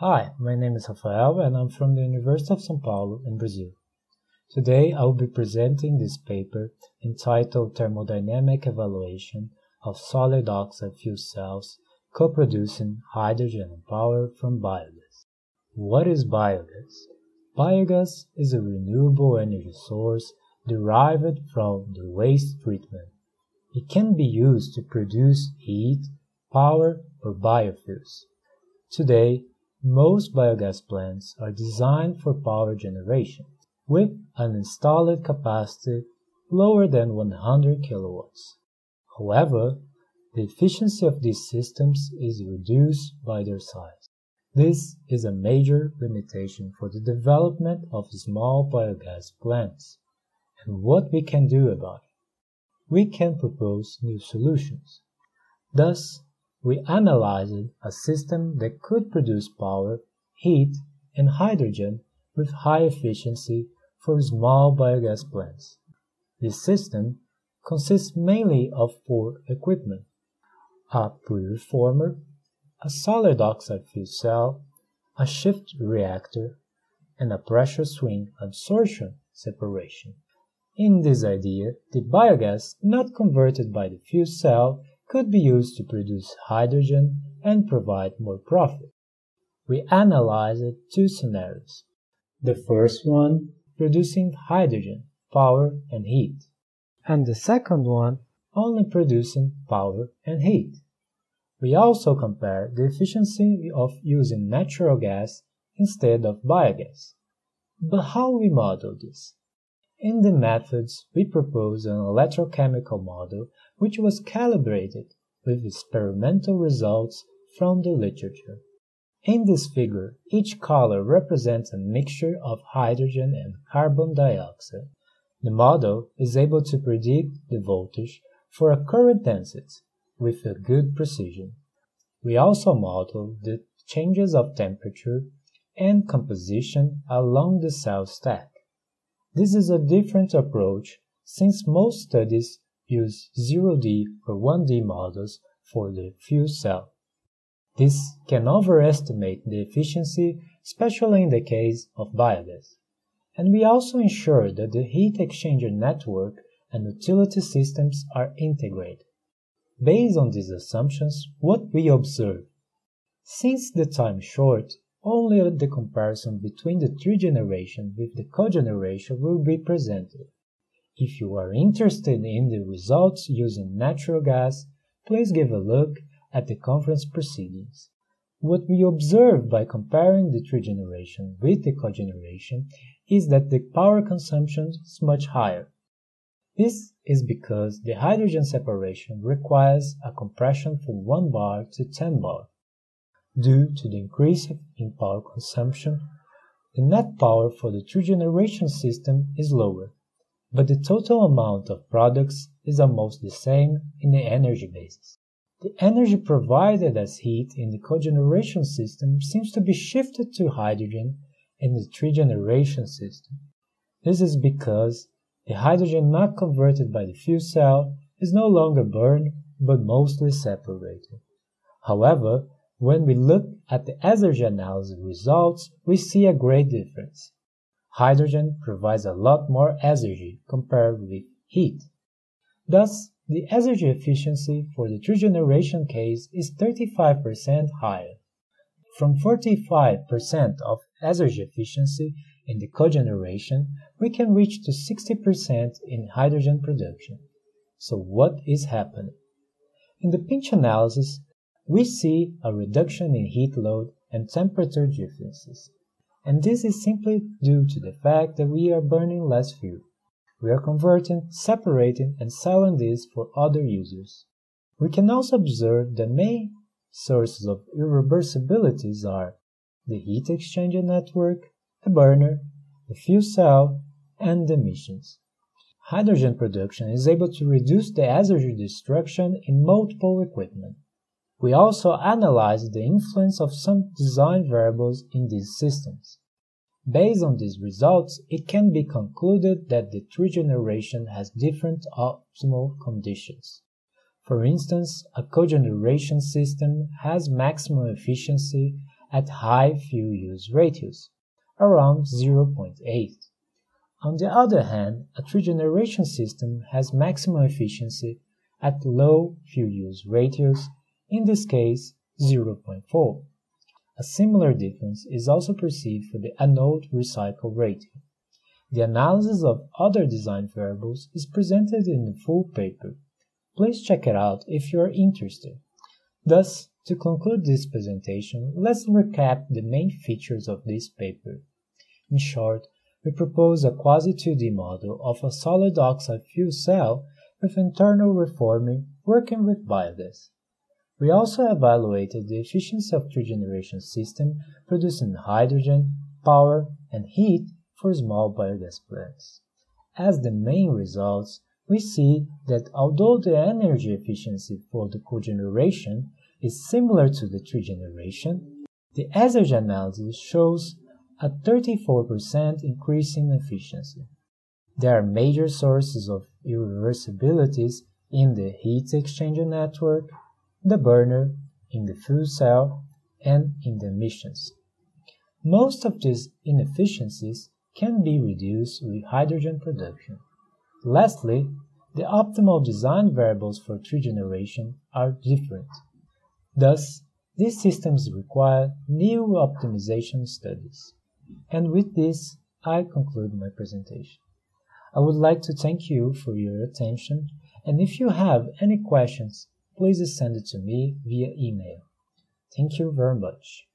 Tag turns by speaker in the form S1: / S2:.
S1: Hi, my name is Rafael and I'm from the University of São Paulo in Brazil. Today I will be presenting this paper entitled Thermodynamic Evaluation of Solid Oxide Fuel Cells Co-producing Hydrogen and Power from Biogas. What is biogas? Biogas is a renewable energy source derived from the waste treatment. It can be used to produce heat, power, or biofuels. Today, most biogas plants are designed for power generation, with an installed capacity lower than 100 kilowatts. However, the efficiency of these systems is reduced by their size. This is a major limitation for the development of small biogas plants. And what we can do about it? We can propose new solutions. Thus, we analyzed a system that could produce power, heat, and hydrogen with high efficiency for small biogas plants. This system consists mainly of four equipment a pre-reformer, a solid oxide fuel cell, a shift reactor, and a pressure swing adsorption separation. In this idea, the biogas not converted by the fuel cell could be used to produce hydrogen and provide more profit. We analyzed two scenarios. The first one producing hydrogen, power, and heat, and the second one only producing power and heat. We also compare the efficiency of using natural gas instead of biogas. But how we model this? In the methods, we propose an electrochemical model which was calibrated with experimental results from the literature. In this figure, each color represents a mixture of hydrogen and carbon dioxide. The model is able to predict the voltage for a current density with a good precision. We also model the changes of temperature and composition along the cell stack. This is a different approach since most studies use 0D or 1D models for the fuel cell. This can overestimate the efficiency, especially in the case of biogas. And we also ensure that the heat exchanger network and utility systems are integrated. Based on these assumptions, what we observe? Since the time short, only the comparison between the trigeneration with the cogeneration will be presented. If you are interested in the results using natural gas, please give a look at the conference proceedings. What we observe by comparing the trigeneration with the cogeneration is that the power consumption is much higher. This is because the hydrogen separation requires a compression from 1 bar to 10 bar. Due to the increase in power consumption, the net power for the two-generation system is lower, but the total amount of products is almost the same in the energy basis. The energy provided as heat in the cogeneration system seems to be shifted to hydrogen in the three-generation system. This is because the hydrogen not converted by the fuel cell is no longer burned but mostly separated. However, when we look at the exergy analysis results, we see a great difference. Hydrogen provides a lot more exergy compared with heat. Thus, the exergy efficiency for the trigeneration case is 35% higher, from 45% of exergy efficiency in the cogeneration, we can reach to 60% in hydrogen production. So what is happening? In the pinch analysis, we see a reduction in heat load and temperature differences. And this is simply due to the fact that we are burning less fuel. We are converting, separating, and selling this for other users. We can also observe the main sources of irreversibilities are the heat exchanger network, the burner, the fuel cell, and the emissions. Hydrogen production is able to reduce the exergy destruction in multiple equipment. We also analyzed the influence of some design variables in these systems. Based on these results, it can be concluded that the trigeneration has different optimal conditions. For instance, a cogeneration system has maximum efficiency at high fuel use ratios, around 0.8. On the other hand, a trigeneration system has maximum efficiency at low fuel use ratios, in this case 0.4. A similar difference is also perceived for the anode recycle ratio. The analysis of other design variables is presented in the full paper. Please check it out if you are interested. Thus, to conclude this presentation, let's recap the main features of this paper. In short, we propose a quasi-2D model of a solid oxide fuel cell with internal reforming working with biogas. We also evaluated the efficiency of trigeneration system producing hydrogen, power, and heat for small biogas plants. As the main results, we see that although the energy efficiency for the cogeneration is similar to the trigeneration, the exergy analysis shows a 34% increase in efficiency. There are major sources of irreversibilities in the heat exchanger network, the burner, in the fuel cell, and in the emissions. Most of these inefficiencies can be reduced with hydrogen production. Lastly, the optimal design variables for trigeneration are different. Thus, these systems require new optimization studies. And with this, I conclude my presentation. I would like to thank you for your attention, and if you have any questions, please send it to me via email. Thank you very much.